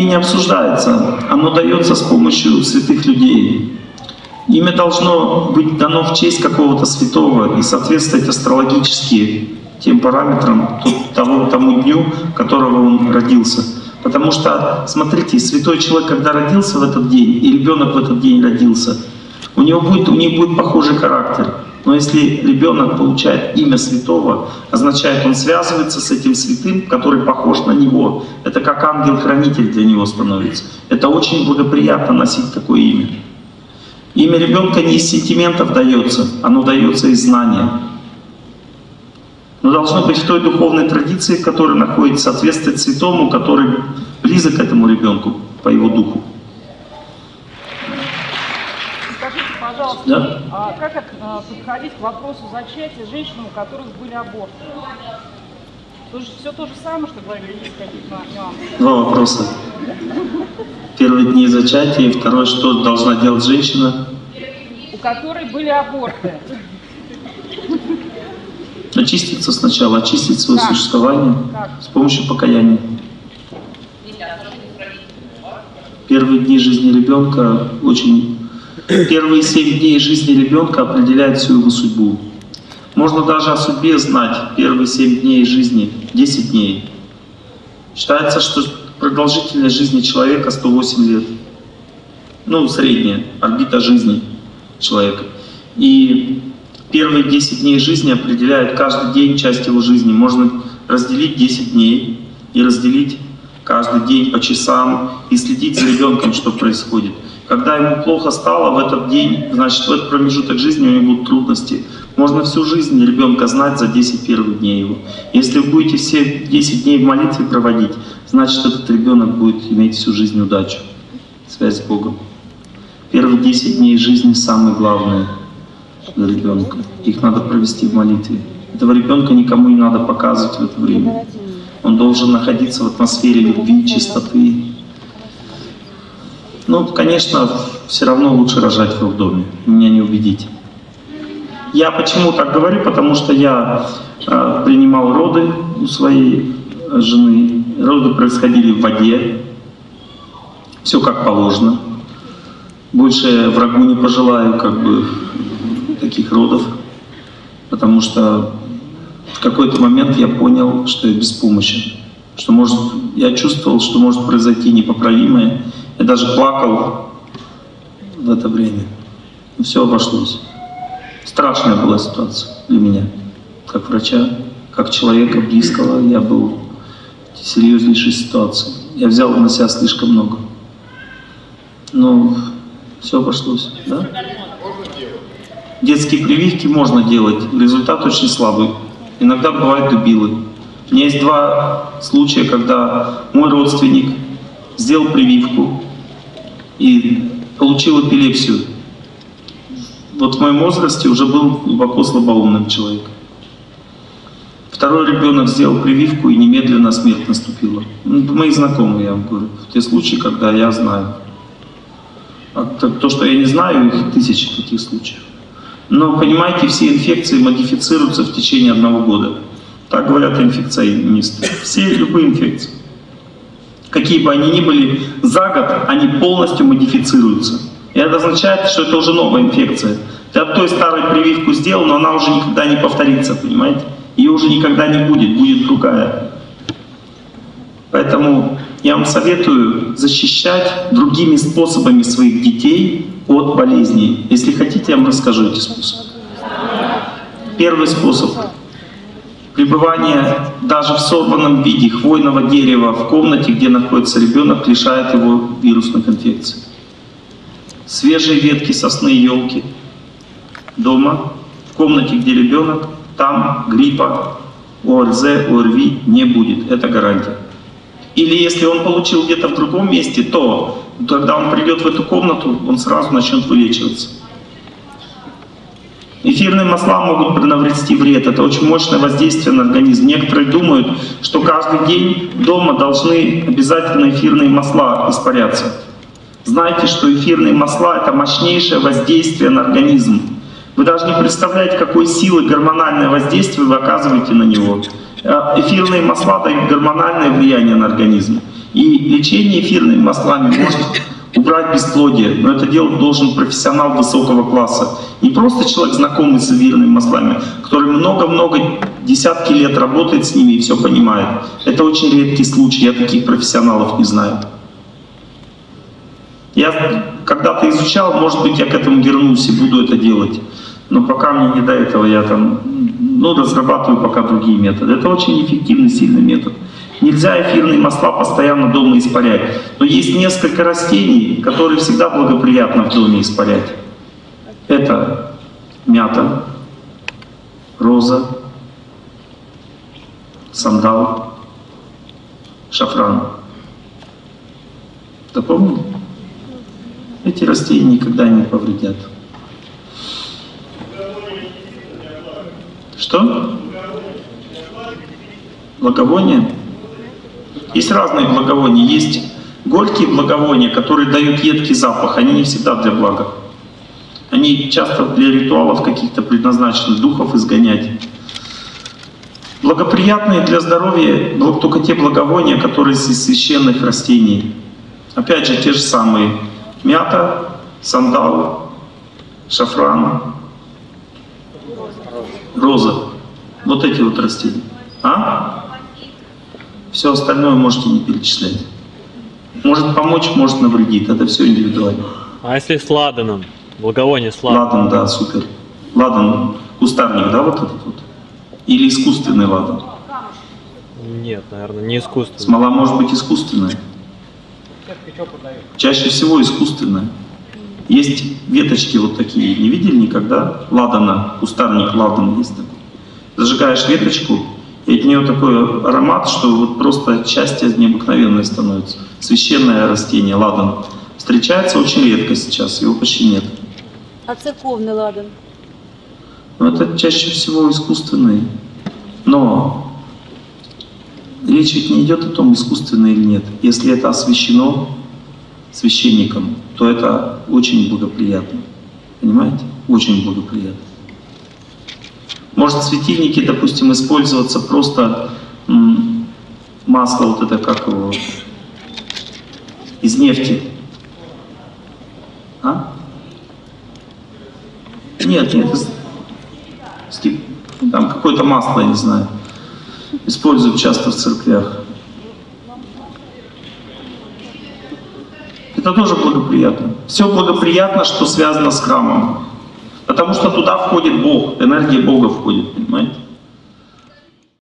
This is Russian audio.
Имя не обсуждается, оно дается с помощью святых людей. Имя должно быть дано в честь какого-то святого и соответствовать астрологически тем параметрам, тому, тому дню, которого он родился. Потому что, смотрите, святой человек, когда родился в этот день, и ребенок в этот день родился, у него будет, у них будет похожий характер. Но если ребенок получает имя святого, означает, он связывается с этим святым, который похож на него. Это как ангел-хранитель для него становится. Это очень благоприятно носить такое имя. Имя ребенка не из сентиментов дается, оно дается из знания. Но должно быть в той духовной традиции, в которой находится, соответствовать святому, который близок к этому ребенку по его духу. Скажите, пожалуйста, да? а как а, подходить к вопросу зачатия женщинам, у которых были аборты? Тоже, все то же самое, что говорили, есть какие-то нюансы? Два вопроса. Первые дни зачатия, и второй, что должна делать женщина? У которой были аборты. Очиститься сначала, очистить свое как? существование как? с помощью покаяния. Первые дни жизни ребенка очень... Первые семь дней жизни ребенка определяют всю его судьбу. Можно даже о судьбе знать первые семь дней жизни, 10 дней. Считается, что продолжительность жизни человека 108 лет. Ну, средняя орбита жизни человека. И Первые 10 дней жизни определяют каждый день часть его жизни. Можно разделить 10 дней и разделить каждый день по часам и следить за ребенком, что происходит. Когда ему плохо стало в этот день, значит в этот промежуток жизни у него будут трудности. Можно всю жизнь ребенка знать за 10 первых дней его. Если вы будете все 10 дней в молитве проводить, значит этот ребенок будет иметь всю жизнь удачу, связь с Богом. Первые 10 дней жизни самые главные – для ребенка. Их надо провести в молитве. Этого ребенка никому не надо показывать в это время. Он должен находиться в атмосфере любви, чистоты. Ну, конечно, все равно лучше рожать в роддоме. Меня не убедить. Я почему так говорю? Потому что я э, принимал роды у своей жены. Роды происходили в воде. Все как положено. Больше врагу не пожелаю, как бы таких родов, потому что в какой-то момент я понял, что я беспомощен, что может, я чувствовал, что может произойти непоправимое. Я даже плакал в это время. Но все обошлось. Страшная была ситуация для меня, как врача, как человека близкого. Я был в серьезнейшей ситуации. Я взял на себя слишком много. Но все обошлось, да? Детские прививки можно делать, результат очень слабый. Иногда бывают дебилы. У меня есть два случая, когда мой родственник сделал прививку и получил эпилепсию. Вот в моем возрасте уже был глубоко слабоумным человеком. Второй ребенок сделал прививку, и немедленно смерть наступила. Ну, мои знакомые, я вам говорю, в те случаи, когда я знаю. А то, что я не знаю, их тысячи таких случаев. Но, понимаете, все инфекции модифицируются в течение одного года. Так говорят инфекционисты. Все любые инфекции. Какие бы они ни были, за год они полностью модифицируются. И это означает, что это уже новая инфекция. Ты от той старой прививку сделал, но она уже никогда не повторится, понимаете? Ее уже никогда не будет, будет другая. Поэтому я вам советую защищать другими способами своих детей от болезней. Если хотите, я вам расскажу эти способы. Первый способ. Пребывание даже в сорванном виде хвойного дерева в комнате, где находится ребенок, лишает его вирусных инфекций. Свежие ветки сосны и елки дома, в комнате, где ребенок, там гриппа, ОРЗ, ОРВИ не будет. Это гарантия. Или если он получил где-то в другом месте, то когда он придет в эту комнату, он сразу начнет вылечиваться. Эфирные масла могут навредить вред. Это очень мощное воздействие на организм. Некоторые думают, что каждый день дома должны обязательно эфирные масла испаряться. Знайте, что эфирные масла — это мощнейшее воздействие на организм. Вы даже не представляете, какой силы гормональное воздействие вы оказываете на него. Э, эфирные масла дают гормональное влияние на организм. И лечение эфирными маслами может убрать бесплодие, но это делать должен профессионал высокого класса. Не просто человек, знакомый с эфирными маслами, который много-много, десятки лет работает с ними и все понимает. Это очень редкий случай, я таких профессионалов не знаю. Я когда-то изучал, может быть, я к этому вернусь и буду это делать. Но пока мне не до этого, я там, ну, разрабатываю пока другие методы. Это очень эффективный, сильный метод. Нельзя эфирные масла постоянно дома испарять. Но есть несколько растений, которые всегда благоприятно в доме испарять. Это мята, роза, сандал, шафран. Запомнили? Эти растения никогда не повредят. Что? Благовония? Есть разные благовония. Есть горькие благовония, которые дают едкий запах. Они не всегда для блага. Они часто для ритуалов каких-то предназначены, духов изгонять. Благоприятные для здоровья только те благовония, которые из священных растений. Опять же, те же самые. Мята, сандал, шафран, роза. Вот эти вот растения. А? Все остальное можете не перечислять. Может помочь, может навредит. Это все индивидуально. А если с ладаном? Благовоние с ладаном. Ладан, да, супер. Ладан, кустарник, да, вот этот вот? Или искусственный ладан? Нет, наверное, не искусственно. Смола может быть искусственная. Чаще всего искусственная. Есть веточки вот такие, не видели никогда? Ладана, кустарник ладан есть такой. Зажигаешь веточку, и от нее такой аромат, что вот просто счастье необыкновенное становится. Священное растение, ладан. Встречается очень редко сейчас, его почти нет. А церковный ладан? Но это чаще всего искусственный. Но речь ведь не идет о том, искусственный или нет. Если это освящено священником, то это очень благоприятно. Понимаете? Очень благоприятно. Может светильники, допустим, использоваться просто масло, вот это как его, из нефти. А? Нет, нет, из- Там какое-то масло, я не знаю. Используют часто в церквях. Это тоже благоприятно. Все благоприятно, что связано с храмом. Потому что туда входит Бог, энергия Бога входит, понимаете?